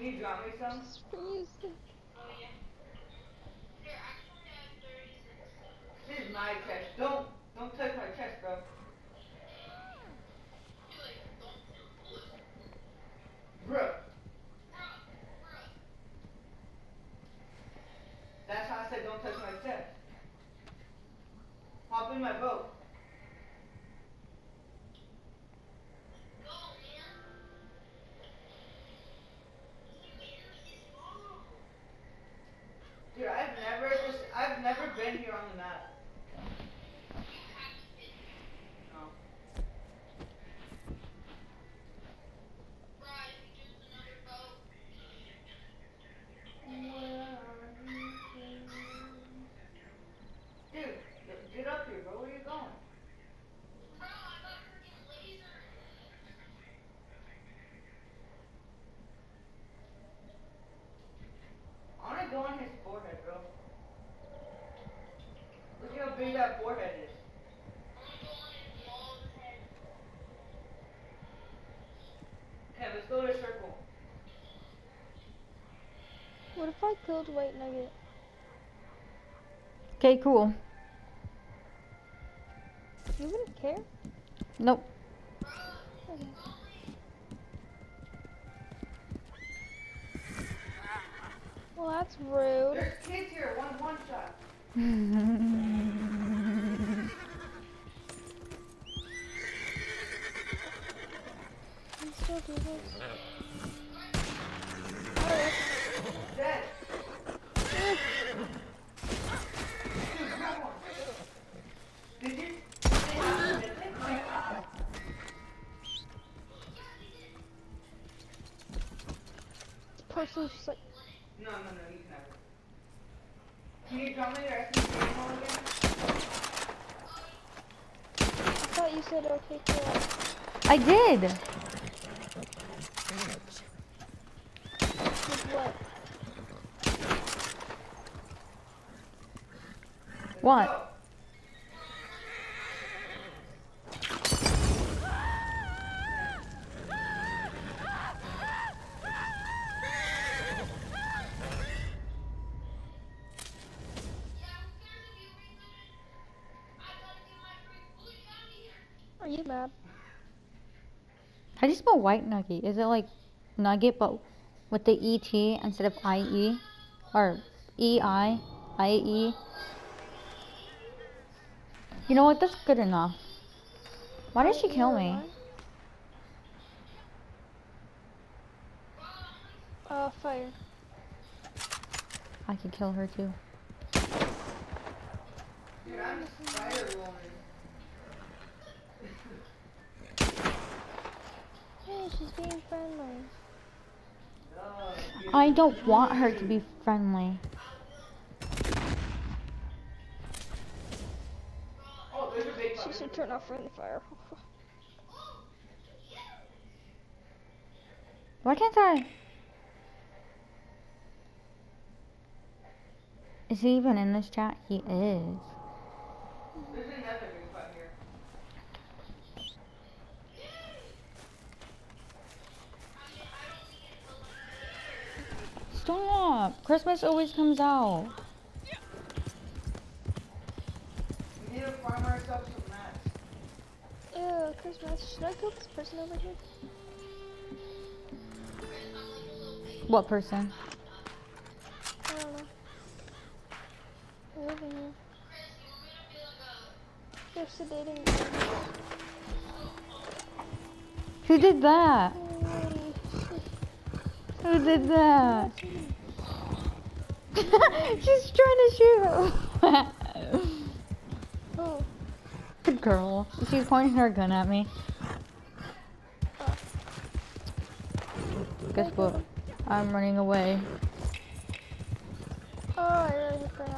Can you drop me some? Freeze. This is my chest. Don't don't touch my chest, bro. Bro. That's how I said don't touch my chest. Hop in my boat. Dude, I've never just I've never been here on the map. No. Dude, get- get up here, bro. Where you going? I wanna go on his forehead, bro. Look how big that forehead is. Okay, let's go to a circle. What if I killed White Nugget? Okay, cool. You wouldn't care? Nope. Okay. Well, that's rude. There's kids here, one one shot. Can you still do this? Oh, Dead. Dude, come on. Did you? this person's just like, No, no, no, you can have it. Can you tell me your SMG ammo again? I thought you said okay for that. I did. With what? What? Go. Are you mad? How do you spell white nugget? Is it like nugget but with the ET instead of IE? Or EI? IE? You know what? That's good enough. Why did she kill me? Uh, fire. I could kill her too. Dude, I'm Spider Woman. She's being friendly. I don't want her to be friendly. oh, there's a big She should turn off friendly fire. Why can't I? Is he even in this chat? He is. Stop! Christmas always comes out. We need to farm ourselves some mats. Ew, Christmas. Should I kill this person over here? What person? I don't know. They're living here. They're sedating. Who did that? Who did that? She's trying to shoot. Good girl. She's pointing her gun at me. Guess what? I'm running away. oh, I really hit that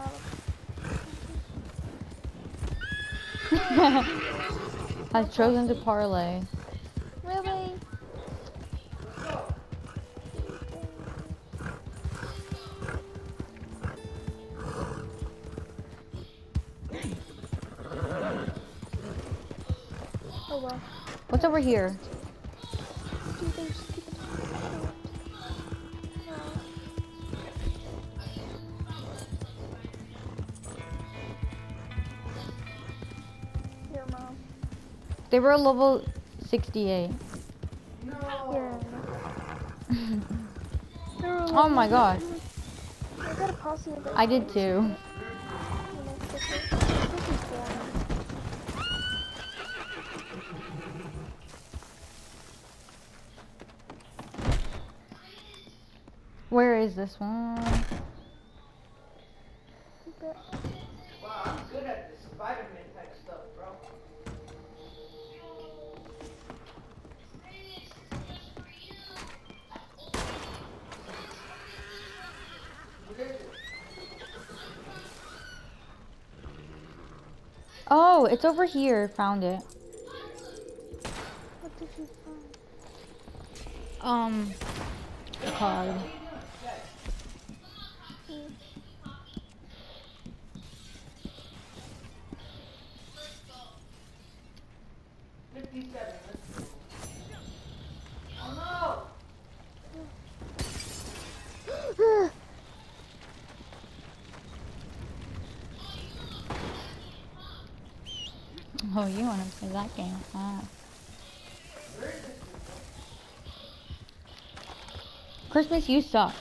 out. I've chosen to parley. here. They were level 68. No. Yeah. level oh my god. I, I did too. Is this one? Wow, I'm good at this Spider-Man type stuff, bro. What is it? Oh, it's over here. Found it. what did you find? Um, card. Hmm. Fifty-seven. Let's go. Oh Oh, you want to play that game? Ah. no! Where is this? Christmas, you suck.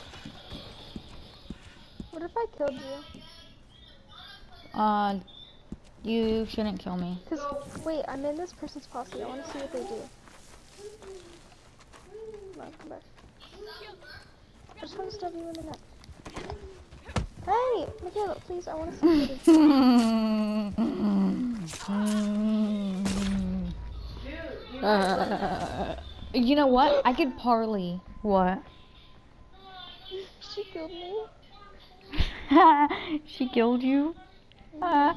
What if I killed you? Uh, you shouldn't kill me. Cause wait, I'm in this person's posse. I want to see what they do. Come on, come back. I just want to stab you in the neck. Hey, Michaela, please, I want to see what Uh, you know what? I could parley. What? She killed me. she killed you? don't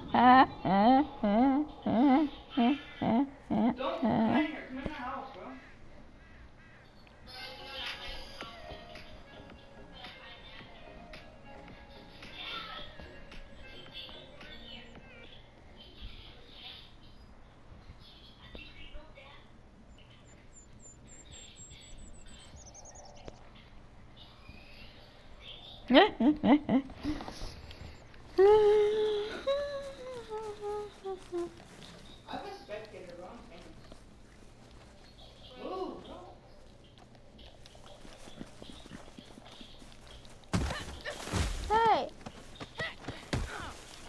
bro. I'm famous. Move, no. Hey.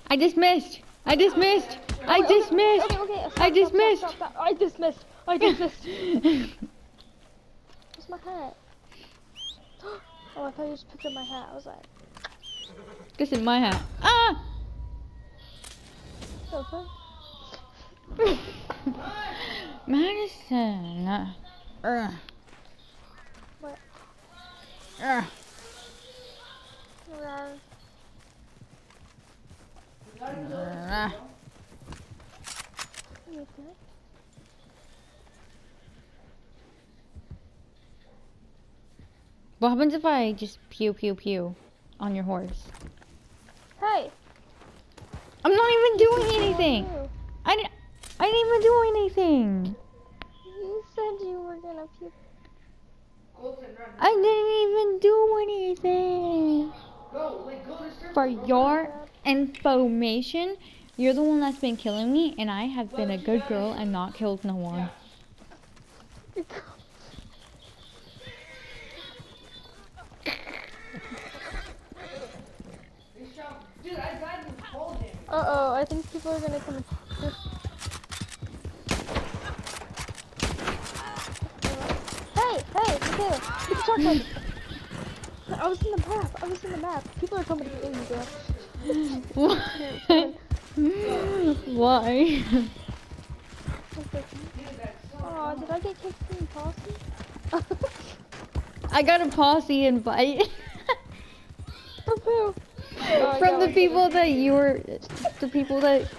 I dismissed. I dismissed. I dismissed. Okay, okay. Stop, I dismissed. I dismissed. I dismissed. Where's my hat? I thought you just picked up my hat. I was like, this is my hat. Ah! so fun. Madison. Uh. What? Uh. You gotta kill Uh. bro. You good? What happens if I just pew pew pew on your horse? Hey. I'm not even doing anything. I didn't. I didn't even do anything. You said you were gonna run. I didn't even do anything. Go, like, go For your information, you're the one that's been killing me, and I have been a good girl and not killed no one. Fall damage. Uh oh, I think people are gonna come. Hey, hey, Michaela, get the shotgun. I was in the map. I was in the map. People are coming to get you, girl. Why? Oh, did I get kicked from the posse? I got a posse invite? Oh, from the people that you were, the people that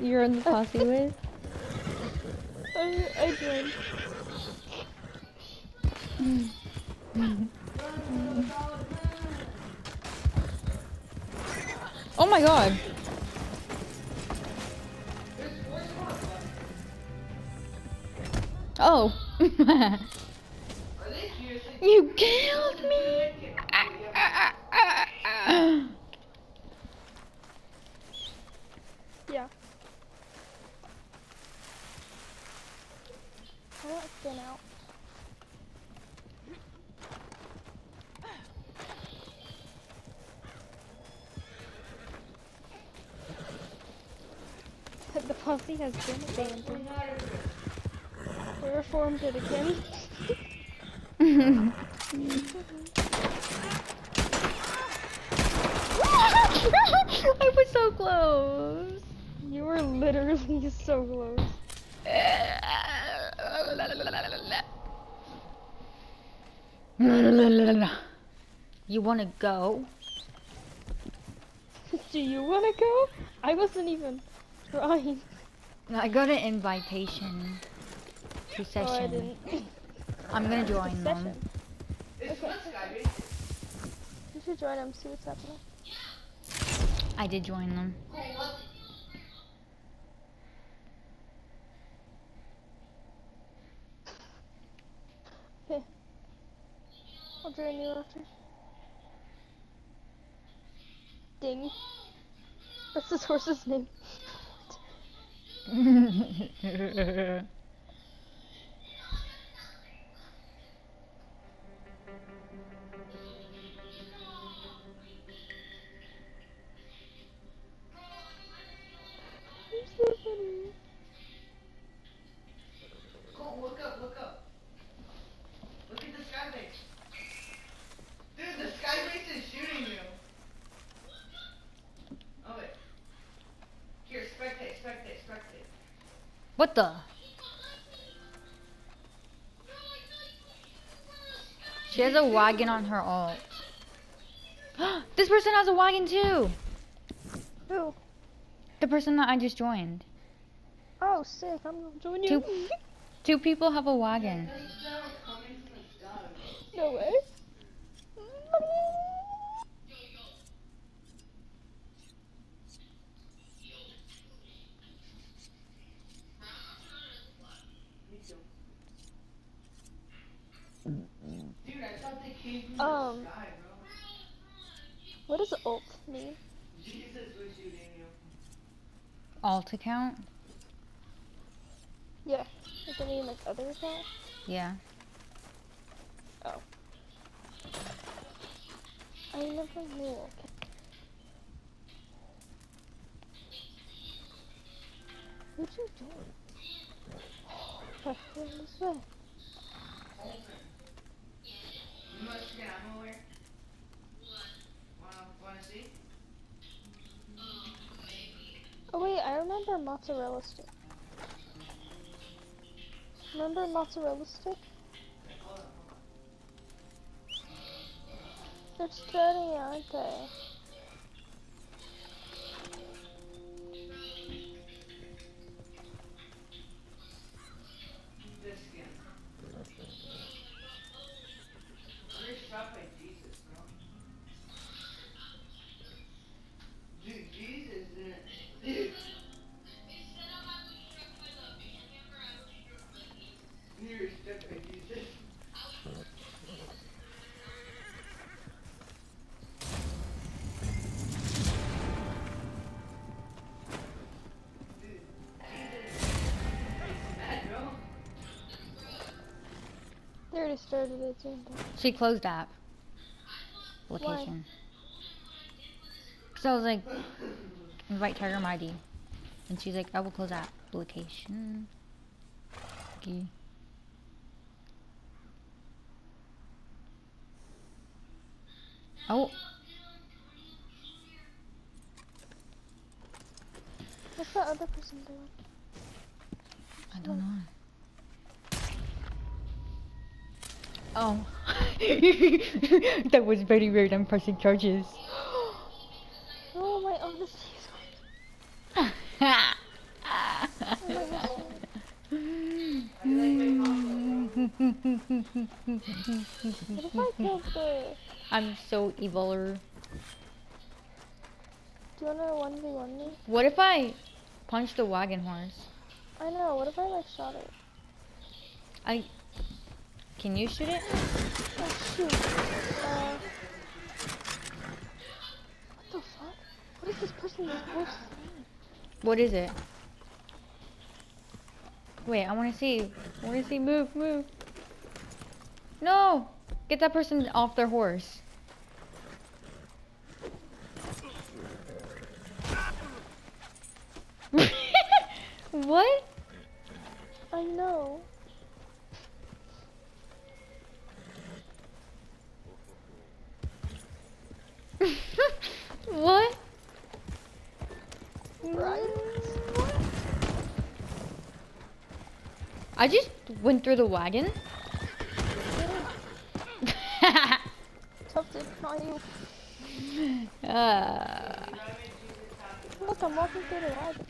you're in the posse with. I, I joined. Oh my god. Oh. Are they seriously? you killed me. want thin out. the posse has been abandoned. We reformed it again. I was so close. You were literally so close. You wanna go? Do you wanna go? I wasn't even trying. I got an invitation to Oh, I session. didn't. I'm gonna join them. Session. Okay. You should join them, see what's happening. I did join them. I'll join you after. Ding. That's this horse's name. what the? She has a wagon on her alt. this person has a wagon too. Who? The person that I just joined. Oh, sick. I'm gonna join you. Two, two people have a wagon. These are coming from the sky. No way. Me too. Dude, I thought they came from Um. the sky, bro. What does ult mean? Jesus was shooting you. Alt account? Yeah. Does it mean like other account? Yeah. Oh. I never knew. Okay. What'd you do? What was that? You must get where? Wanna, wanna see? Oh wait, I remember mozzarella stick. Remember mozzarella stick? They're starting, aren't they? They already started? She closed app. Location. So I was like, invite Tiger Mighty. And she's like, I will close app. Location. Okay. Oh, What's that other person doing? I don't know. Oh. that was very weird. I'm pressing charges. Oh, my honesty is I killed the... I'm so evil. Do you wanna 1v1 me? What if I punch the wagon horse? I know, what if I like shot it? I. Can you shoot it? Oh shoot. Uh, what the fuck? What is this person's voice saying? What is it? Wait, I want to see. I want to see. Move, move. No! Get that person off their horse. What? I know. what? Right? I just went through the wagon. Tough to find you. uh, Look, I'm walking through the wagon.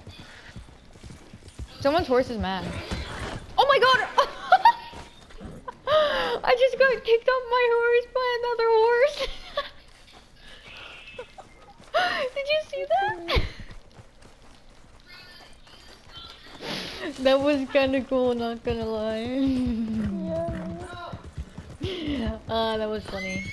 someone's horse is mad. Oh my god! I just got kicked off my horse by another horse. Did you see that? that was kind of cool, not gonna lie. Yeah. uh, that was funny.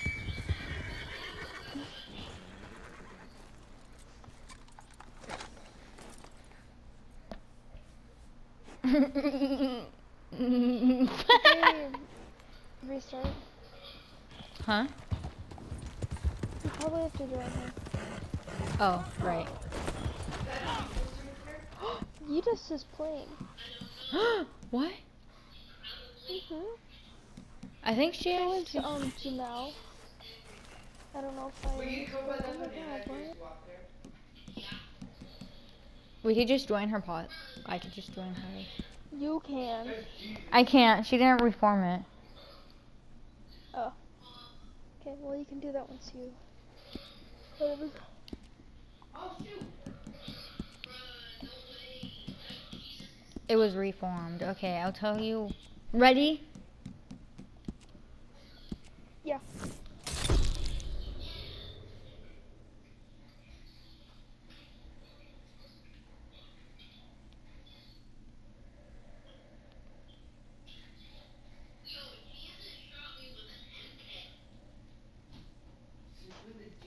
Restart. huh? You probably have to do it now. Oh, right. Yeetus is playing. what? Mm-hmm. I think she So has. is um Janelle. I don't know if I. Will you go by Oh my one and I God, what? just walk there? We could just join her pot. I could just join her. You can. I can't. She didn't reform it. Oh. Okay, well you can do that once you. Whatever. It was reformed. Okay, I'll tell you. Ready? Yeah.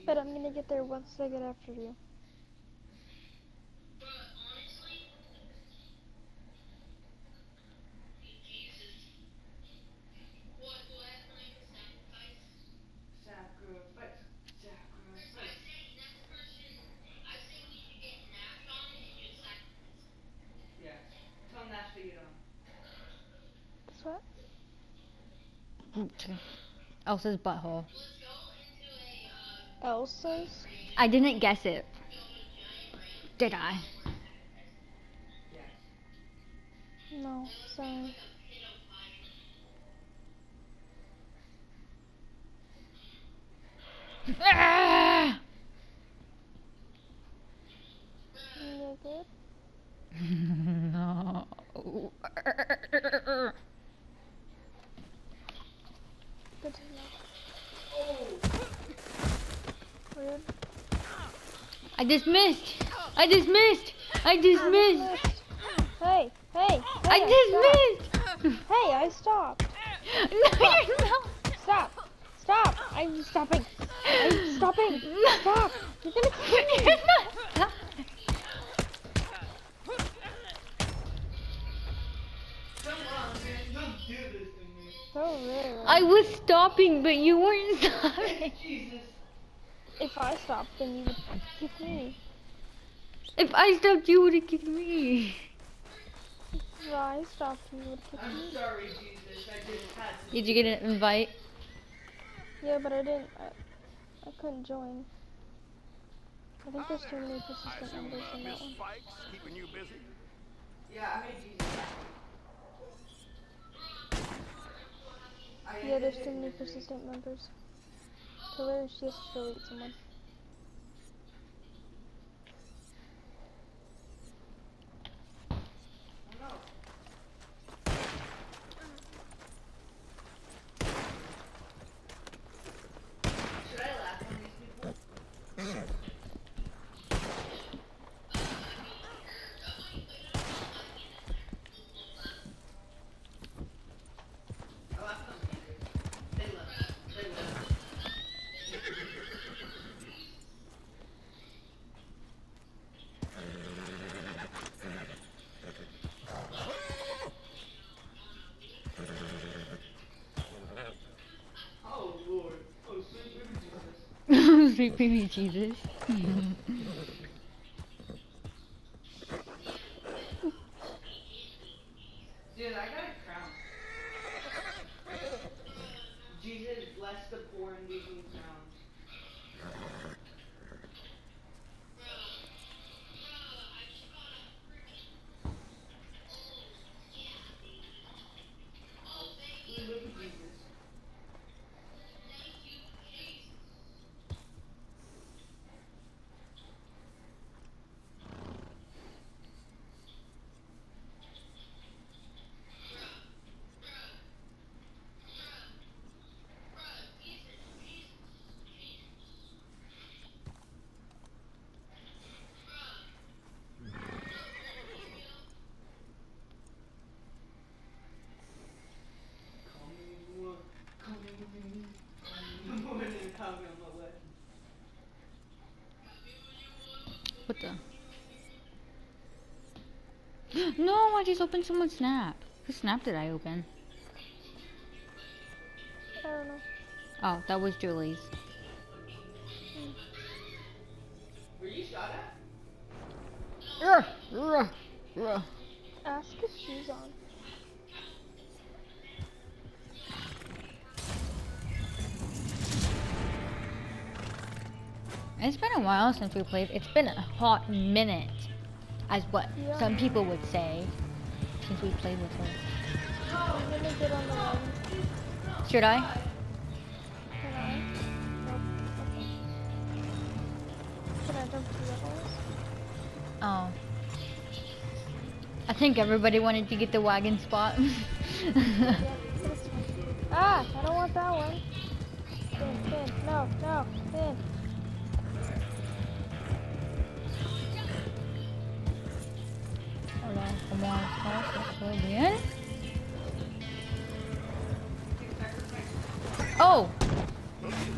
But I'm gonna get there once I get after you. Sacrifice, sacrifice. Yeah. Tell Nash to get on. That's what? Elsa's butthole. Elsa's? I didn't guess it. Did I? No, sorry. Ah! No. Good to know. Rude. I just missed. I just missed. I just missed. Hey, hey, hey! I just missed. Hey, I stopped. No, you're not. Stop! Stop! I'm stopping. I'm stopping. Stop! You're gonna kill me. You're not. Come on, man. Don't do this to me. So rude. I was stopping, but you weren't stopping. Jesus. If I stopped, then you would kick me. If I stopped, you would have kicked me. If I stopped, you would kick I'm me. sorry, Jesus. I just had to. Did you get an invite? Yeah, but I didn't. I, I couldn't join. I think there's too many persistent assume members uh, in that one. Spikes keeping you busy? Yeah, I made Jesus. Yeah, there's too many with the- persistent members. Tell her she has to delete someone. Oh, no. Should I laugh on these people? I laughed on Andrew. They left. They left. Oh Lord. Oh sweet baby Jesus. Sweet baby Jesus. the poor engaging sound. Ooh, look at Jesus. Call me when you want, call me when you need. More than call me on my way. What the? No, I just opened someone's snap. Whose snap did I open? I don't know. Oh, that was Julie's. Were you shot at? Ugh, ugh, ugh. Ask if she's on. It's been a while since we played. It's been a hot minute, as what Yeah. some people would say, since we played with her. Should I? I? Oh. I think everybody wanted to get the wagon spot. Ah, I don't want that one. No, no, this oh. thing.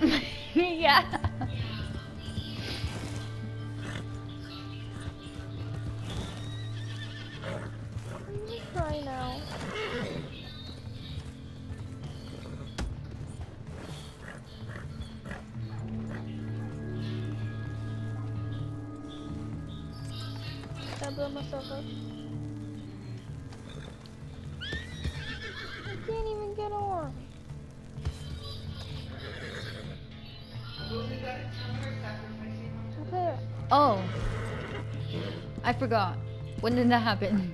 Really? yeah. Forgot. When did that happen?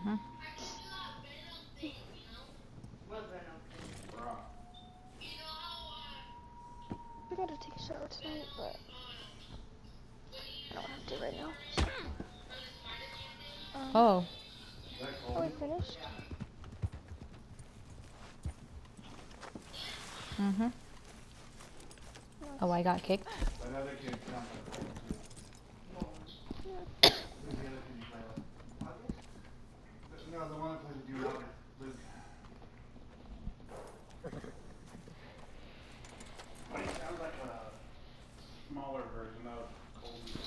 Mm-hmm. Well then, okay. I gotta take a shower tonight, but I don't have to right now. Um, Oh. Are we finished? Mm-hmm. Oh, I got kicked. Another kid jumped. Yeah. Who's the other kid you play with? No, the one that plays with you, Robert. Luke. But he sounds like a smaller version of Colby.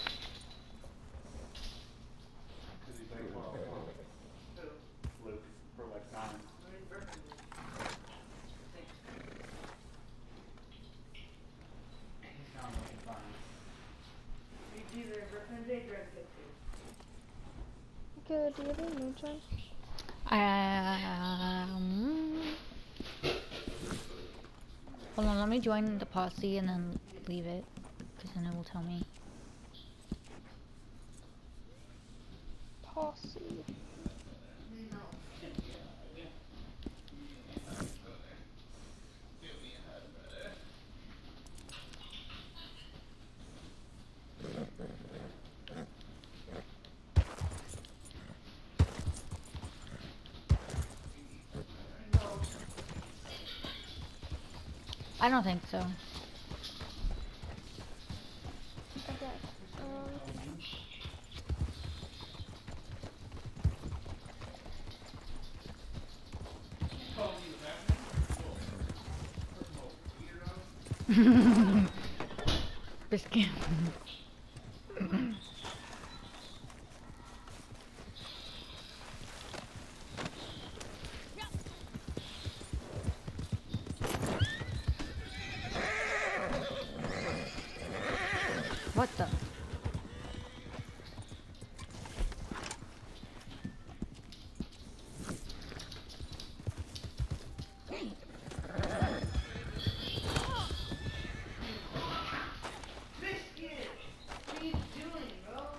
Cause he's like twelve. Luke, for like nine. He sounds like he's fine. It's either Brooklyn Day or Fifty. Okay, do you have any moonshine? Um. Hold on, let me join the posse and then leave it, because then it will tell me. Posse. I don't think so. Okay. Um, Biscuit. What the?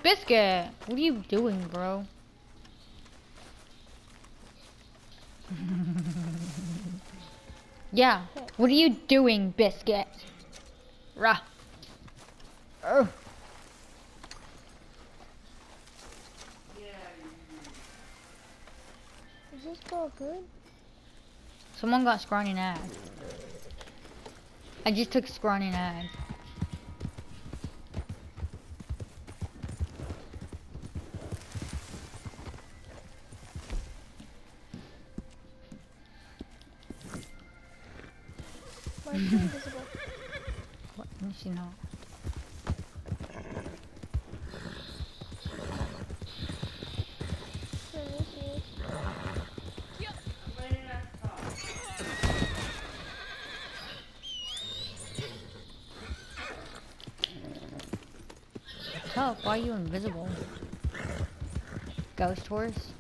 Biscuit! What are you doing, bro? Yeah, what are you doing, Biscuit? Rah. Ugh. Yeah, you- good? Someone got scrawny nag. I just took scrawny nag. Invisible? Ghost horse?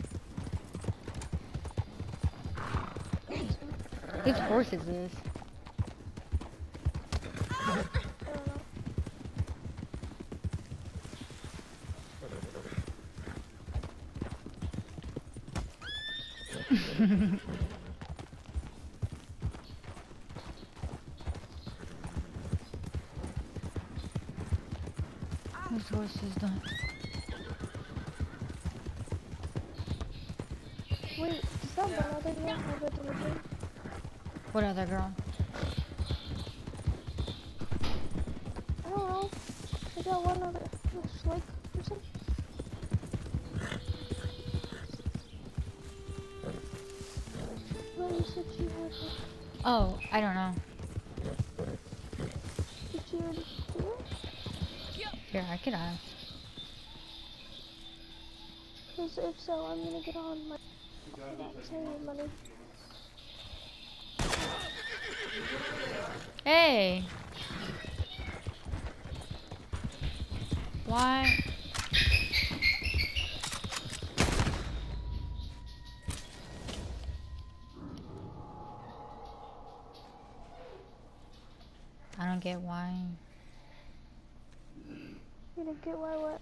Whose horse is this? Whose horse is that? Wait, does that one other girl have a delivery? What other girl? I don't know. I got one other. Like person. Well, you said she had it. Oh, I don't know. Here, I get on. Uh, because if so, I'm gonna get on my money. Hey! Why? I don't get why. Get why what?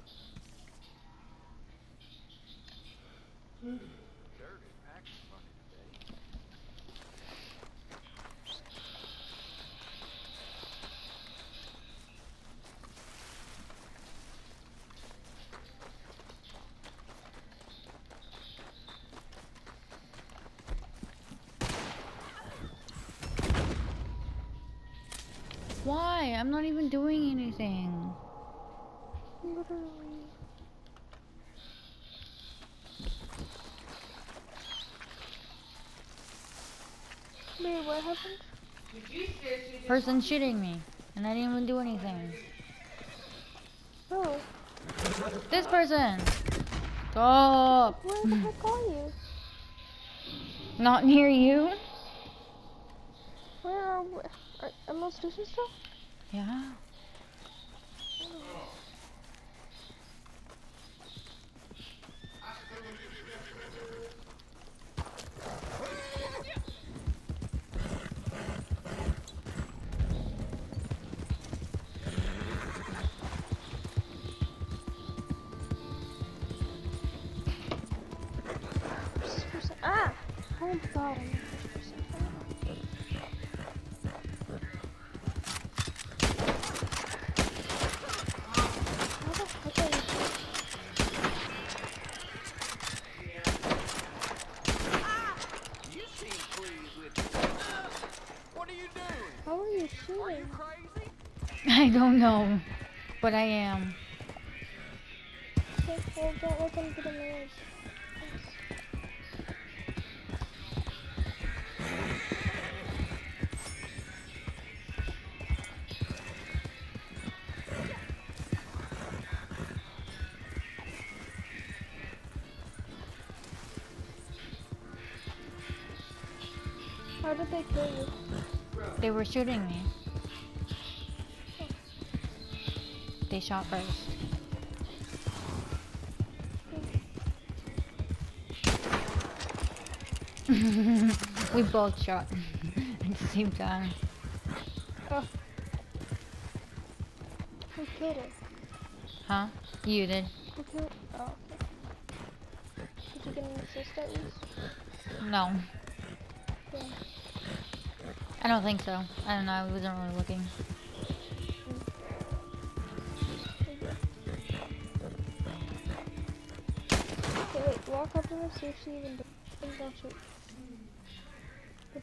Why? I'm not even doing anything. Literally. Wait, what happened? Did you seriously just Person shooting me, and I didn't even do anything. Oh, This person! Stop! where the heck are you? Not near you? Where are we? Are, am I still? Yeah. Oh god, I'm. How are you? Shooting? I don't know, but I am. Okay, well, don't get the. Were shooting me. They shot first. we both shot at the same time. Who killed it? Huh? You did. Who killed? Oh, okay. Did you get an assist at least? No. Yeah. I don't think so. I don't know. I wasn't really looking. Okay, wait, walk up to her, see if she even does. Please don't shoot. But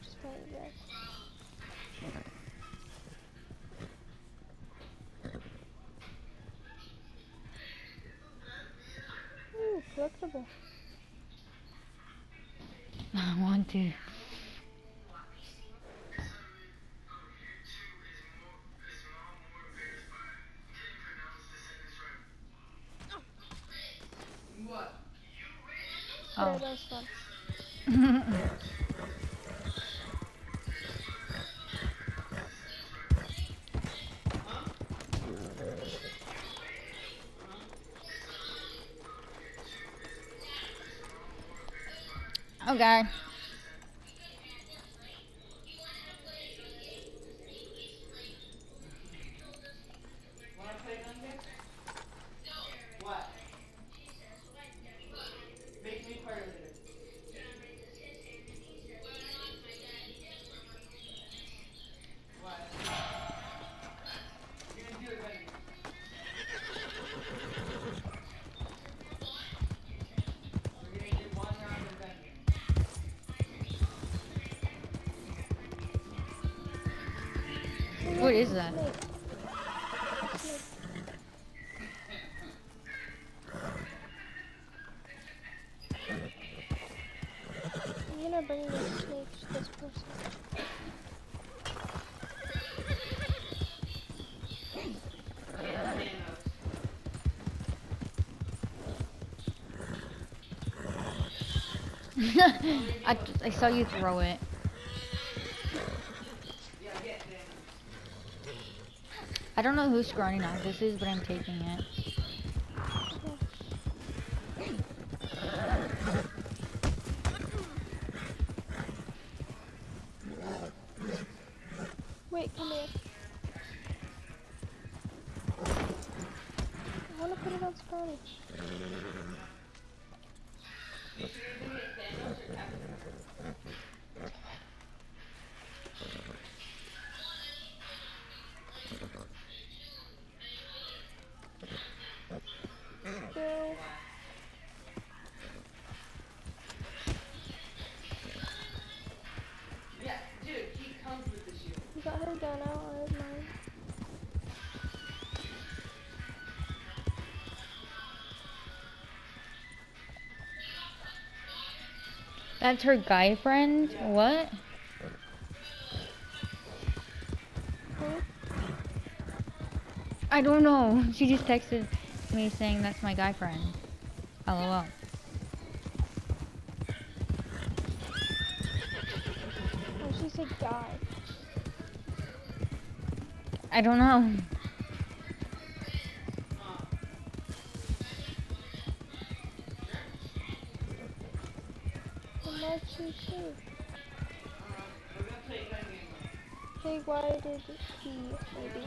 oh is that? I, I saw you throw it. Yeah, get them. I don't know whose scrawny this is, but I'm taking it. That's her guy friend? What? I don't know. She just texted me saying that's my guy friend. LOL. Oh, she said guy. I don't know. Game. Hey, why did he maybe?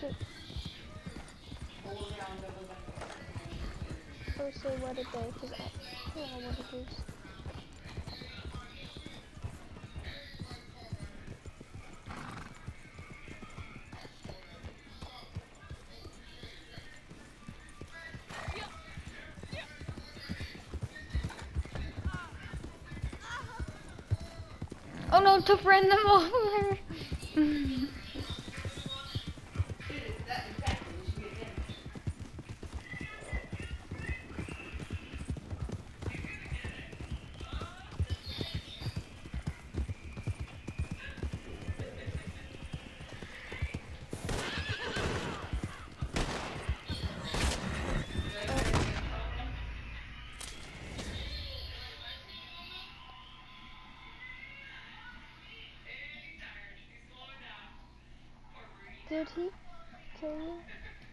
Shit. Oh, or say what? Cause I, I don't know what it is. To friend them over.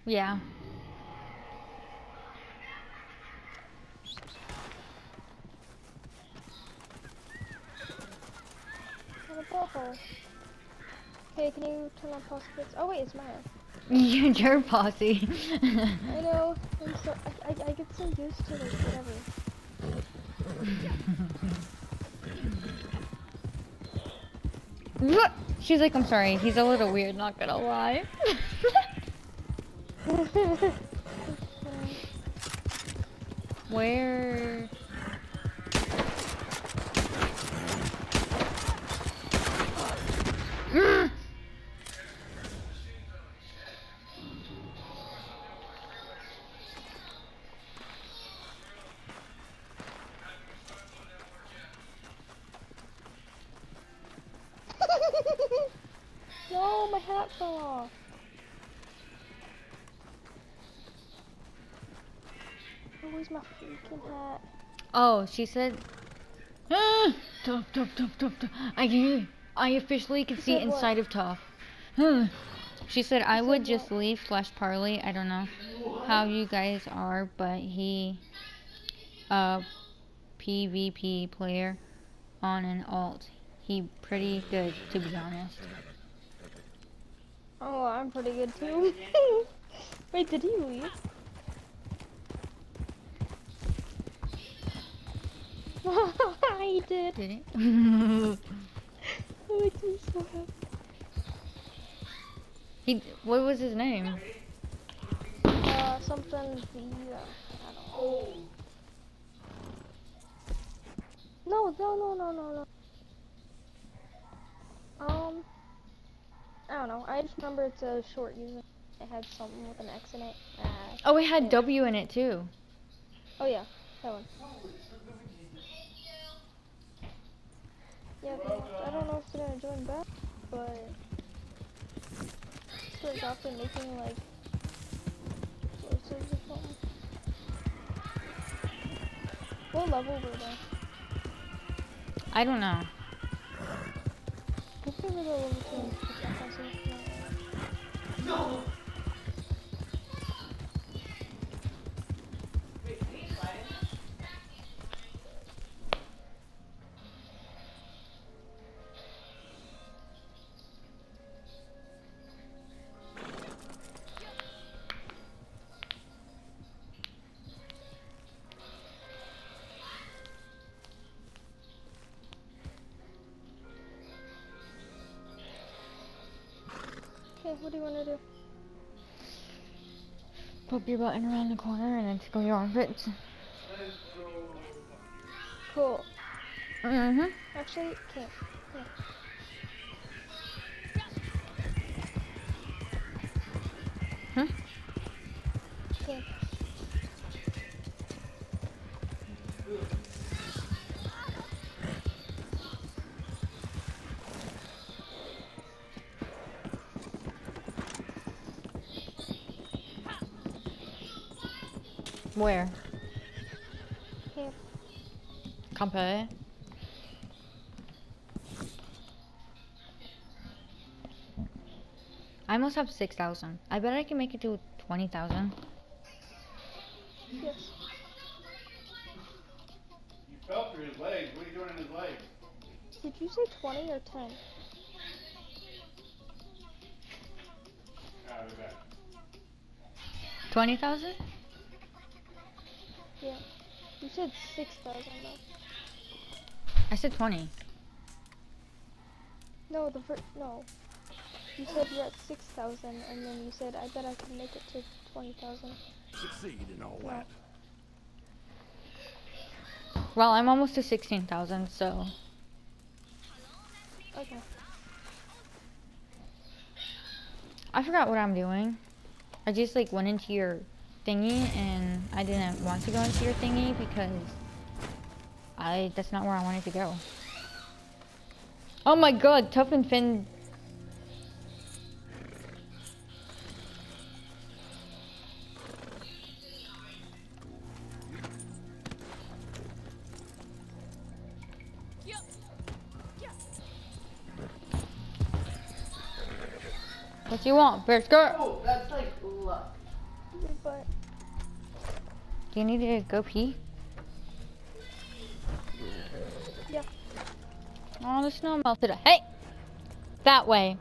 Yeah. Hey, can you turn on pause bits? Oh wait, it's Maya. You're your posse. I know. I'm so I, I, I get so used to like whatever. What? She's like, I'm sorry. He's a little weird, not gonna lie. Where? Where's my freaking hat? Oh, she said. Ah, tough, tough, tough, tough, tough. I. I officially can see said what? inside of tough. Huh. She said I said would just leave slash parley. I don't know how you guys are, but he, uh, PvP player on an alt. He pretty good to be honest. Oh, I'm pretty good too. Wait, did he leave? he did. Did? That makes me so happy. he. What was his name? Uh, something V. Uh, I don't know. No, no, no, no, no, no. Um, I don't know. I just remember it's a short user. It had something with an X in it. Uh, Oh, it had W in it too. oh yeah, that one. Yeah, they, I don't know if they're gonna join back, but started off they're making like explosives or something. What level were they? I don't know. I think they were level two. and six, I can't see. No! Your button around the corner and then tickle your armpits. Cool. Mm-hmm. Actually, can't. Compare. I must have 6,000. I bet I can make it to 20,000. Yes. You fell through his legs. What are you doing in his legs? Did you say 20 or 10? Ah, 20,000? Yeah. You said 6,000 though. I said 20. No, the first, no. You said you're at 6,000 and then you said, I bet I can make it to 20,000. Succeed in all No. that. Well, I'm almost to 16,000, so. Okay. I forgot what I'm doing. I just like went into your thingy and I didn't want to go into your thingy because I that's not where I wanted to go. Oh my god, Tough and Finn What do you want, Biscuit? Oh, that's like luck. Do you need to go pee? Oh, the snow melted. Hey! That way.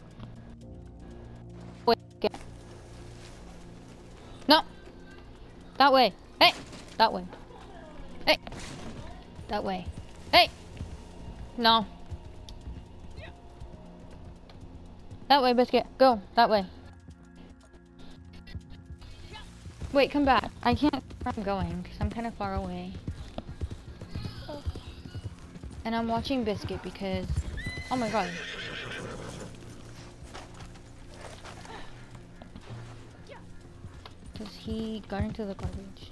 No. That way. Hey! That way. Hey! That way. Hey! No. That way, Biscuit. Go. That way. Wait, come back. I can't I'm going because I'm kind of far away. And I'm watching Biscuit because... Oh my god. Because he got into the garbage.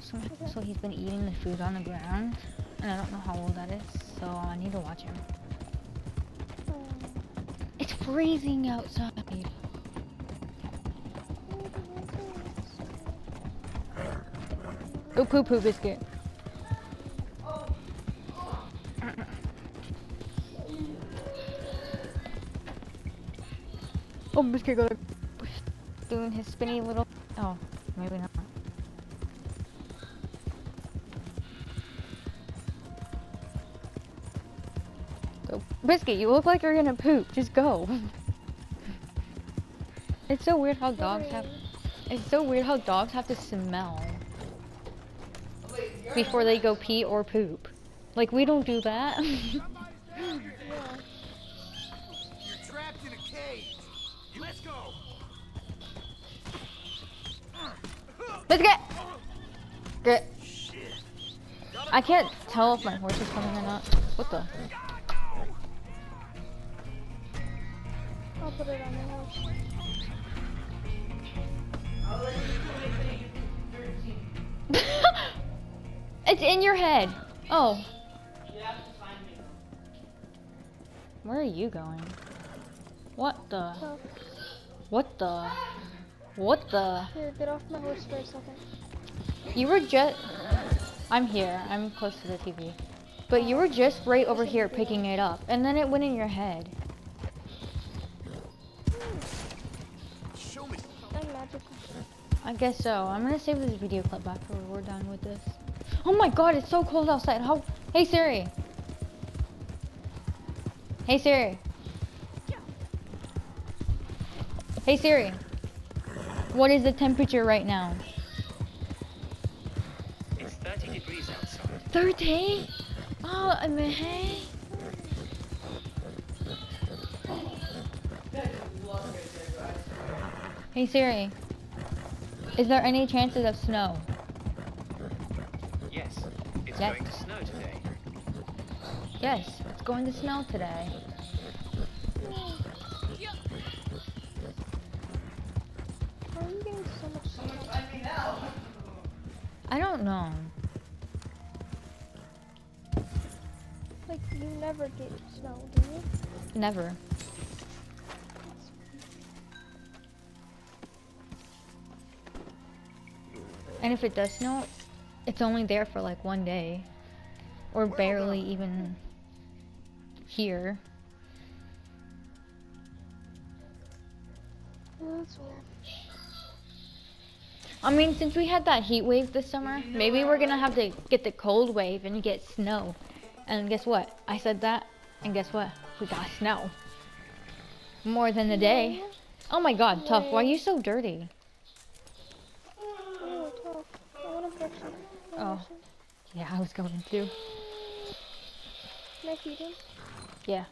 So, so he's been eating the food on the ground. And I don't know how old that is. So I need to watch him. It's freezing outside. Go poo poo, Biscuit. Oh, Biscuit got doing his spinny little. Oh, maybe not. Go, Biscuit. You look like you're gonna poop. Just go. It's so weird how dogs have. It's so weird how dogs have to smell oh, before they go pee or poop. Like we don't do that. tell if my horse is coming or not. What the? I'll put it on the house. I'll let you wait till you get 13. it's in your head. Oh, You have to find me. where are you going? What the? What the? What the? here, get off my horse for a second. You were just. I'm here. I'm close to the TV. But you were just right over here picking it up, and then it went in your head. I guess so. I'm gonna save this video clip after we're done with this. Oh my god, it's so cold outside. How? Hey Siri. Hey Siri. Hey Siri. What is the temperature right now? 30? Oh, I mean, hey. That's luck right there. Hey Siri. Is there any chances of snow? Yes, it's Yes. going to snow today. Yes, it's going to snow today. Why are you getting so much snow? find me now. I don't know. You never get snow, do you? Never. And if it does snow, it's only there for like one day. Or barely even here. I mean, since we had that heat wave this summer, maybe we're gonna have to get the cold wave and get snow. And guess what? I said that, and guess what? We got snow. More than a day. Oh my god, Tough, why are you so dirty? Oh, tough. I want to catch him. Oh. Yeah, I was going to. Can I feed him? Yeah.